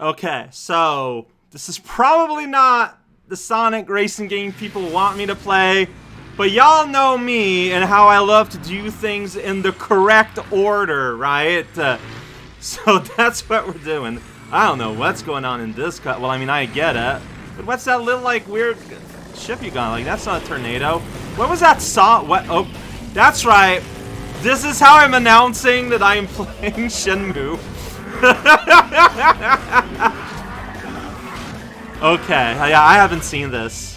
Okay, so this is probably not the Sonic racing game people want me to play, but y'all know me and how I love to do things in the correct order, right? Uh, so that's what we're doing. I don't know what's going on in this cut. Well, I mean, I get it. But what's that little, like, weird ship you got? Like, that's not a tornado. What was that saw? What? Oh, that's right. This is how I'm announcing that I am playing Shenmue. okay, yeah, I haven't seen this.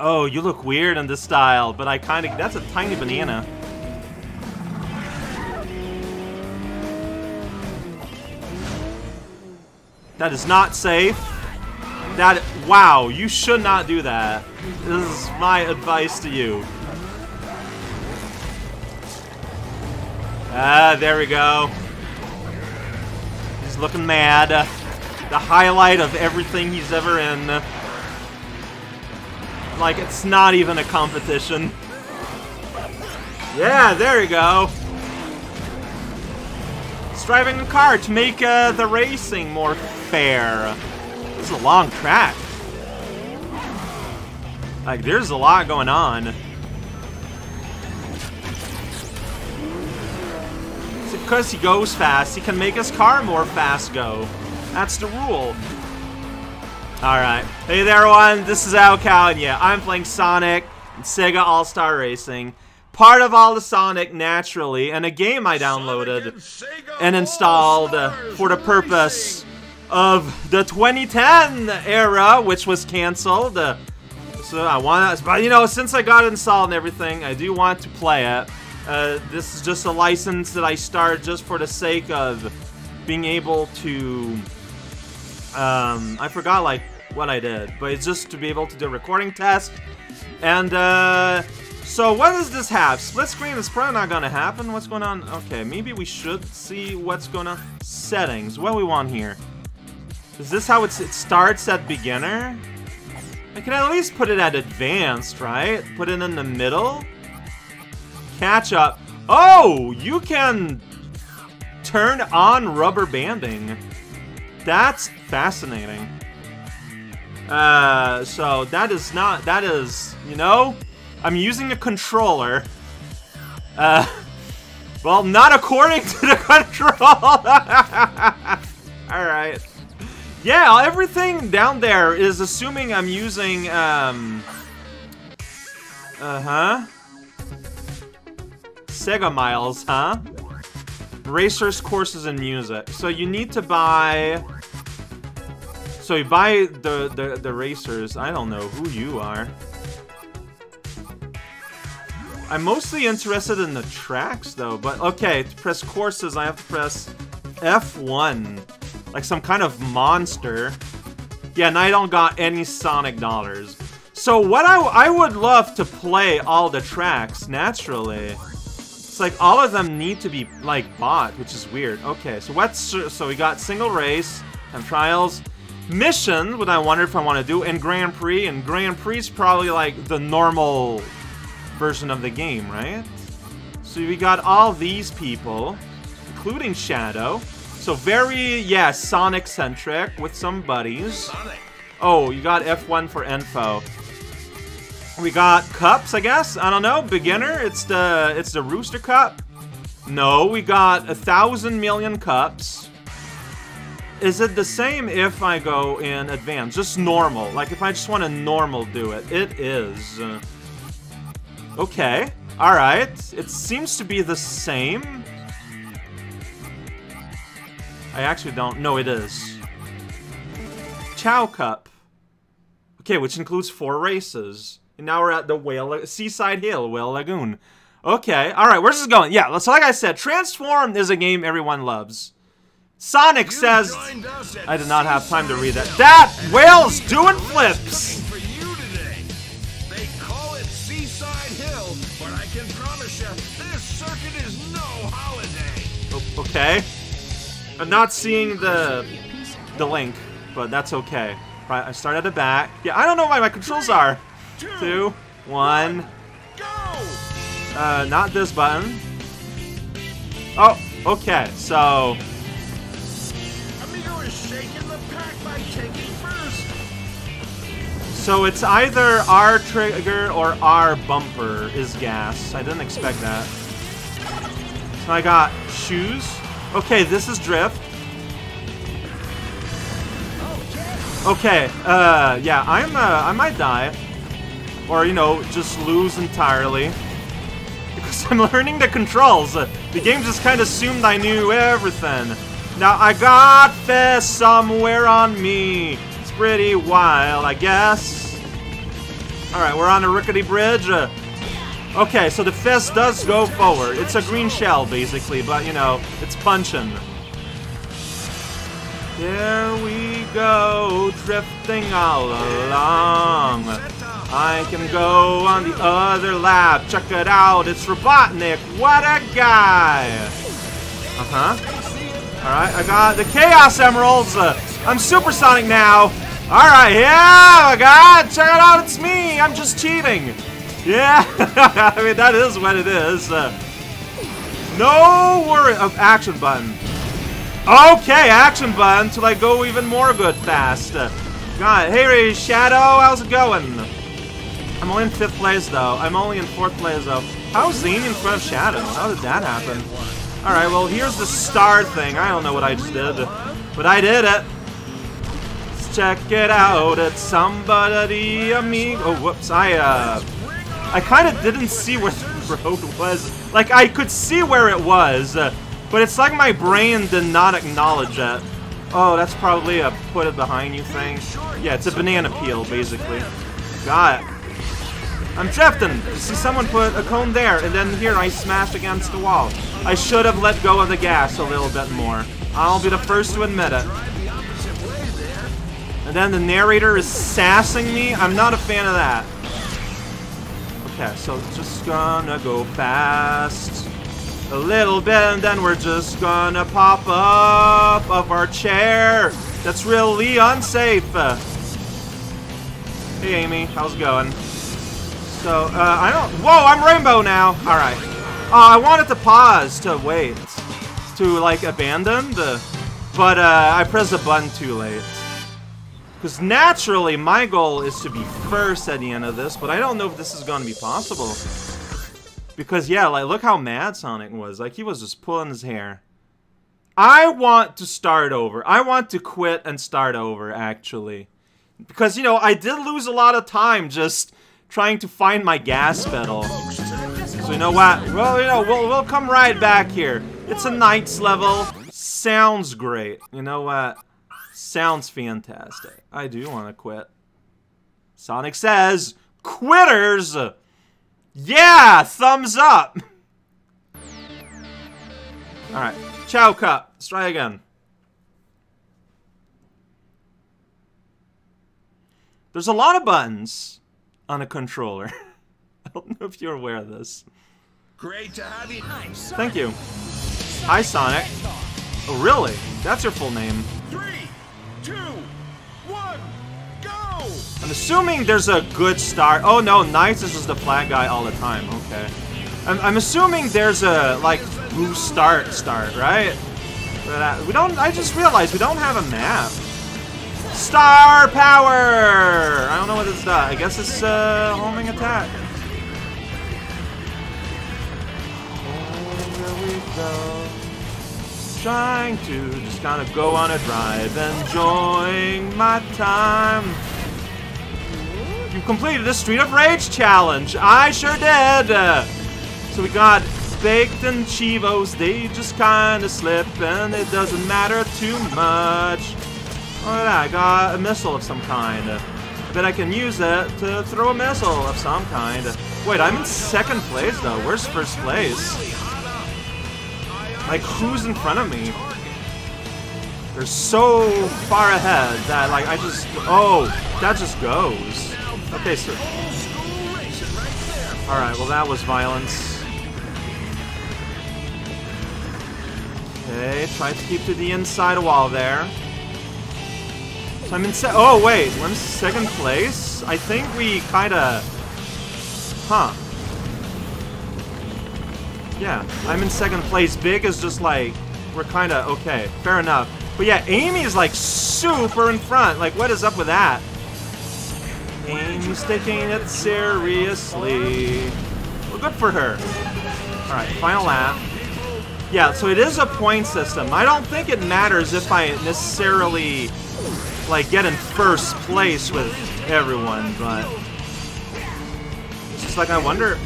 Oh, you look weird in this style, but I kind of... That's a tiny banana. That is not safe. That... Wow, you should not do that. This is my advice to you. Ah, there we go. Looking mad. The highlight of everything he's ever in. Like, it's not even a competition. Yeah, there you go. He's driving a car to make uh, the racing more fair. This is a long track. Like, there's a lot going on. Because he goes fast, he can make his car more fast go. That's the rule. Alright. Hey there, everyone. This is and yeah, I'm playing Sonic and Sega All-Star Racing. Part of all the Sonic, naturally, and a game I downloaded and, and installed for the purpose of the 2010 era, which was canceled. So I want to, but you know, since I got it installed and everything, I do want to play it. Uh, this is just a license that I start just for the sake of being able to... Um, I forgot, like, what I did, but it's just to be able to do a recording test. And, uh... So what does this have? Split screen is probably not gonna happen. What's going on? Okay, maybe we should see what's going on. Settings. What we want here? Is this how it starts at beginner? I can at least put it at advanced, right? Put it in the middle? Catch up. Oh, you can turn on rubber banding. That's fascinating. Uh, so that is not, that is, you know, I'm using a controller. Uh, well, not according to the control. Alright. Yeah, everything down there is assuming I'm using, um... Uh-huh. Sega Miles, huh? Racers, courses, and music. So you need to buy... So you buy the, the, the racers. I don't know who you are. I'm mostly interested in the tracks, though. But, okay, to press courses, I have to press F1. Like some kind of monster. Yeah, and I don't got any Sonic dollars. So what I, I would love to play all the tracks, naturally. It's like all of them need to be like bought, which is weird. Okay, so what's so we got single race and trials, mission, what I wonder if I want to do, and Grand Prix, and Grand Prix is probably like the normal version of the game, right? So we got all these people, including Shadow. So very, yeah, Sonic-centric with some buddies. Oh, you got F1 for info. We got cups, I guess. I don't know. Beginner. It's the it's the Rooster Cup. No, we got a thousand million cups. Is it the same if I go in advanced? Just normal. Like if I just want to normal do it. It is. Uh, okay. Alright. It seems to be the same. I actually don't. No, it is. Chao Cup. Okay, which includes four races. And now we're at the Whale uh, Seaside Hill, Whale Lagoon. Okay, alright, where's this going? Yeah, so like I said, Transform is a game everyone loves. Sonic you says... I did not have time to read that. That whale's doing flips! okay. I'm not seeing the the link, but that's okay. Right, I start at the back. Yeah, I don't know why my controls are two, one. Go! Uh, not this button. Oh, okay, so... So it's either R trigger or R bumper is gas. I didn't expect that. So I got shoes. Okay, this is drift. Okay, uh, yeah, I'm, uh, I might die. Or, you know, just lose entirely. Because I'm learning the controls. The game just kind of assumed I knew everything. Now, I got this somewhere on me. It's pretty wild, I guess. Alright, we're on a rickety bridge. Okay, so the fist does go forward. It's a green shell, basically, but, you know, it's punching. There we go, drifting all along. I can go on the other lap. Check it out, it's Robotnik. What a guy! Uh-huh. Alright, I got the Chaos Emeralds. Uh, I'm supersonic now. Alright, yeah, my god, check it out, it's me. I'm just cheating. Yeah, I mean, that is what it is. Uh, no worry of action button. Okay, action button to like go even more good fast. Uh, God, hey Ray Shadow, how's it going? I'm only in fifth place though. I'm only in fourth place though. How is Zane in front of Shadow? How did that happen? Alright, well here's the star thing. I don't know what I just did. But I did it. Let's check it out. It's Samba de Amigo. Oh, whoops. I, uh... I kind of didn't see where the road was. Like, I could see where it was. But it's like my brain did not acknowledge it. Oh, that's probably a put it behind you thing. Yeah, it's a banana peel, basically. Got it. I'm drifting! You see someone put a cone there, and then here I smashed against the wall. I should have let go of the gas a little bit more. I'll be the first to admit it. And then the narrator is sassing me? I'm not a fan of that. Okay, so just gonna go fast a little bit, and then we're just gonna pop up of our chair. That's really unsafe. Hey, Amy, how's it going? So, uh, I don't... Whoa, I'm Rainbow now! Alright. Oh, I wanted to pause to wait. To, like, abandon the... But, uh, I pressed the button too late. Because naturally, my goal is to be first at the end of this, but I don't know if this is going to be possible. Because, yeah, like, look how mad Sonic was. Like, he was just pulling his hair. I want to start over. I want to quit and start over, actually. Because, you know, I did lose a lot of time just trying to find my gas pedal. So, you know what? Well, you know, we'll, we'll come right back here. It's a Knights level. Sounds great. You know what? Sounds fantastic. I do want to quit. Sonic says, quitters! Yeah! Thumbs up! Alright. Chao Cup. Let's try again. There's a lot of buttons on a controller. I don't know if you're aware of this. Great to have you. Thank you. Hi, Sonic. Oh, really? That's your full name. Three, two, one, go! I'm assuming there's a good start. Oh no, Knights is just the flag guy all the time. Okay. I'm, I'm assuming there's a, like, blue start start, right? But, uh, we don't, I just realized we don't have a map. Star power! I don't know what this does. I guess it's, uh, homing attack. Trying to just kind of go on a drive, enjoying my time. You completed the Street of Rage challenge. I sure did. Uh, so we got baked and chivos. They just kind of slip, and it doesn't matter too much. Look at that. I got a missile of some kind. I bet I can use it to throw a missile of some kind. Wait, I'm in second place, though. Where's first place? Like, who's in front of me? They're so far ahead that, like, I just... Oh, that just goes. Okay, so... Alright, well that was violence. Okay, try to keep to the inside wall there. I'm in se- Oh, wait, we're in second place? I think we kinda... Huh. Yeah, I'm in second place. Big is just like, we're kinda, okay, fair enough. But yeah, Amy's like super in front. Like, what is up with that? Amy's taking it seriously. Well, good for her. Alright, final lap. Yeah, so it is a point system. I don't think it matters if I necessarily, like, get in first place with everyone, but... It's just like, I wonder...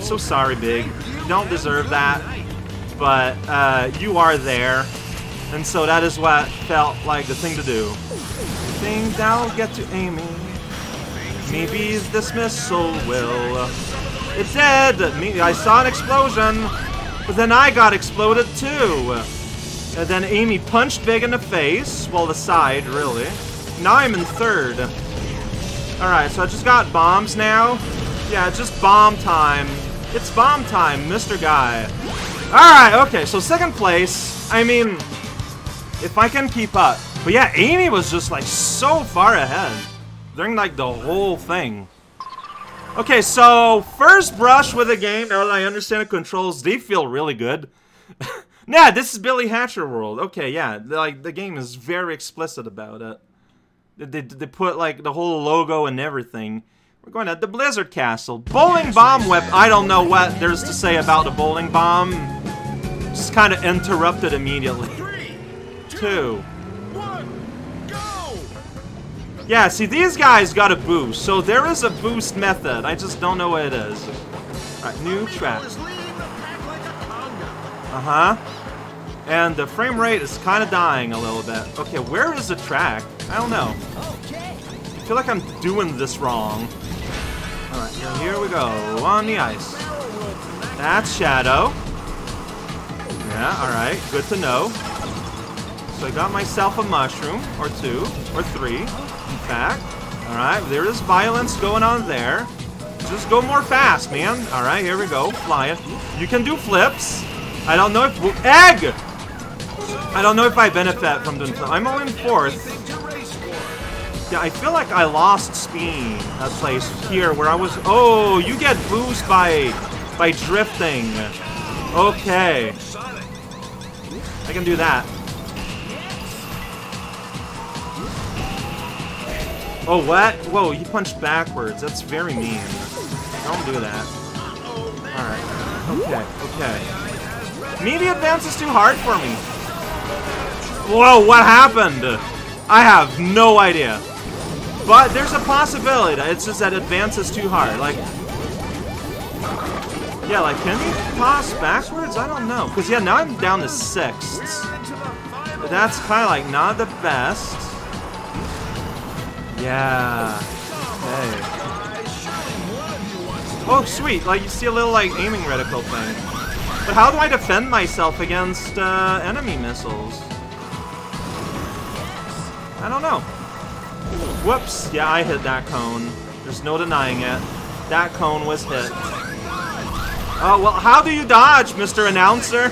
So sorry, Big. You don't deserve that, but uh, you are there. And so that is what felt like the thing to do. Think I'll get to Amy. Maybe this missile will. It did! Me, I saw an explosion, but then I got exploded too. And then Amy punched Big in the face, well, the side, really. Now I'm in third. Alright, so I just got bombs now. Yeah, just bomb time. It's bomb time, Mr. Guy. Alright, okay, so second place. I mean, if I can keep up. But yeah, Amy was just like so far ahead during like the whole thing. Okay, so first brush with the game, now that I understand the controls, they feel really good. yeah, this is Billy Hatcher World. Okay, yeah, like the game is very explicit about it. They, they put like the whole logo and everything. We're going at the Blizzard Castle. Bowling Bomb Whip. I don't know what there's to say about the bowling bomb. Just kind of interrupted immediately. Three, Two. go! Yeah, see, these guys got a boost, so there is a boost method. I just don't know what it is. Alright, new track. Uh-huh. And the frame rate is kind of dying a little bit. Okay, where is the track? I don't know. I feel like I'm doing this wrong. Alright, here we go. On the ice. That's Shadow. Yeah, alright. Good to know. So I got myself a mushroom, or two, or three, in fact. Alright, there is violence going on there. Just go more fast, man. Alright, here we go. Flying. You can do flips. I don't know if... Egg! I don't know if I benefit from doing flips. I'm only in fourth. Yeah, I feel like I lost speed that place here where I was... Oh, you get boost by by drifting. Okay, I can do that. Oh, what? Whoa, you punched backwards. That's very mean. Don't do that. Alright. Okay, okay. Media advance is too hard for me. Whoa, what happened? I have no idea. But there's a possibility. It's just that advance is too hard. Like, yeah, like, can he pass backwards? I don't know. Because, yeah, now I'm down to. But that's kind of like not the best. Yeah. Once. Oh, sweet. Like, you see a little, like, aiming reticle thing. But how do I defend myself against uh, enemy missiles? I don't know. Whoops. Yeah, I hit that cone. There's no denying it. That cone was hit. Oh, well, how do you dodge, Mr. Announcer?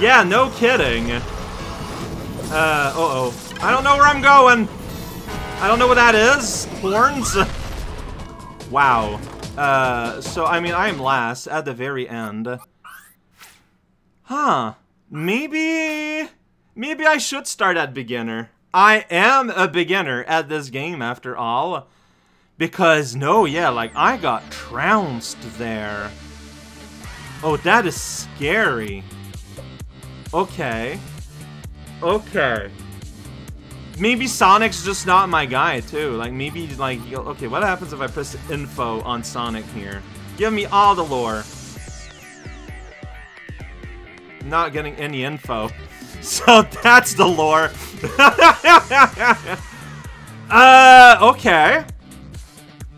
Yeah, no kidding. Uh, uh-oh. I don't know where I'm going. I don't know what that is. Horns? wow. Uh, so, I mean, I am last at the very end. Huh. Maybe... Maybe I should start at beginner. I am a beginner at this game, after all. Because, no, yeah, like, I got trounced there. Oh, that is scary. Okay. Okay. Maybe Sonic's just not my guy, too. Like, maybe, like, okay, what happens if I press info on Sonic here? Give me all the lore. Not getting any info. So that's the lore. uh, okay.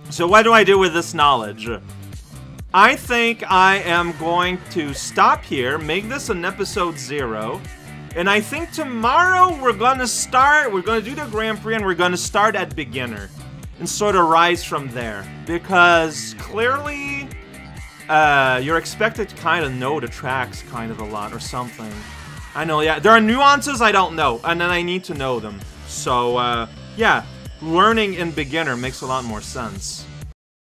So what do I do with this knowledge? I think I am going to stop here, make this an episode zero, and I think tomorrow we're gonna start, we're gonna do the Grand Prix and we're gonna start at beginner and sort of rise from there. Because clearly, uh, you're expected to kind of know the tracks kind of a lot or something. I know, yeah, there are nuances I don't know, and then I need to know them. So, uh, yeah, learning in beginner makes a lot more sense.